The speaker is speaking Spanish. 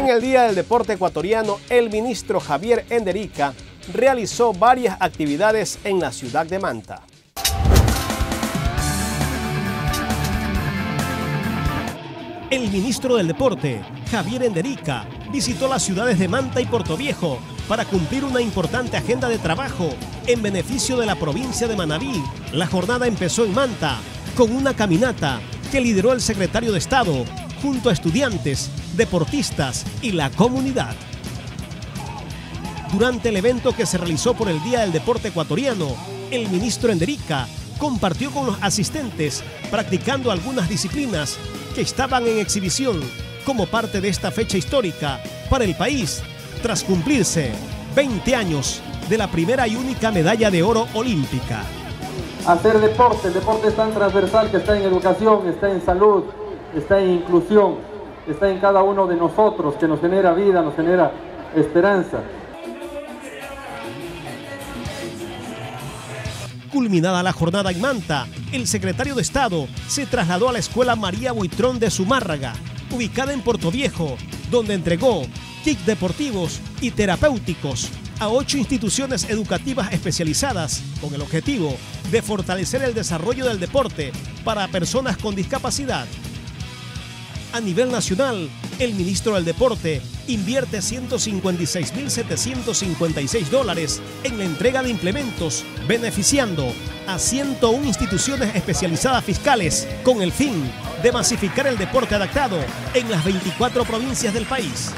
En el Día del Deporte Ecuatoriano, el ministro Javier Enderica realizó varias actividades en la ciudad de Manta. El ministro del Deporte, Javier Enderica, visitó las ciudades de Manta y Portoviejo para cumplir una importante agenda de trabajo en beneficio de la provincia de Manabí. La jornada empezó en Manta con una caminata que lideró el secretario de Estado junto a estudiantes, deportistas y la comunidad. Durante el evento que se realizó por el Día del Deporte Ecuatoriano, el ministro Enderica compartió con los asistentes practicando algunas disciplinas que estaban en exhibición como parte de esta fecha histórica para el país, tras cumplirse 20 años de la primera y única medalla de oro olímpica. Hacer deporte, el deporte es tan transversal que está en educación, está en salud, está en inclusión, está en cada uno de nosotros, que nos genera vida, nos genera esperanza. Culminada la jornada en Manta, el secretario de Estado se trasladó a la Escuela María Buitrón de Zumárraga, ubicada en Puerto Viejo, donde entregó kits deportivos y terapéuticos a ocho instituciones educativas especializadas con el objetivo de fortalecer el desarrollo del deporte para personas con discapacidad. A nivel nacional, el ministro del Deporte invierte 156.756 dólares en la entrega de implementos, beneficiando a 101 instituciones especializadas fiscales con el fin de masificar el deporte adaptado en las 24 provincias del país.